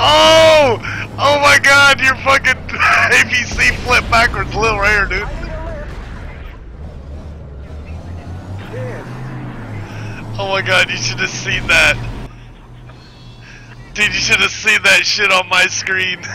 Oh! Oh my god, your fucking APC flipped backwards a little rare, dude. Oh my god, you should have seen that. Dude, you should have seen that shit on my screen.